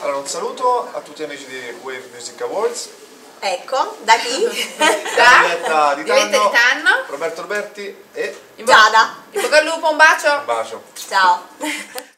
Allora, un saluto a tutti gli amici di Wave Music Awards. Ecco, da chi? Da Diletta di Tanno, di Tanno. Roberto Roberti e Giada. In bocca al lupo, un bacio. un bacio. Ciao.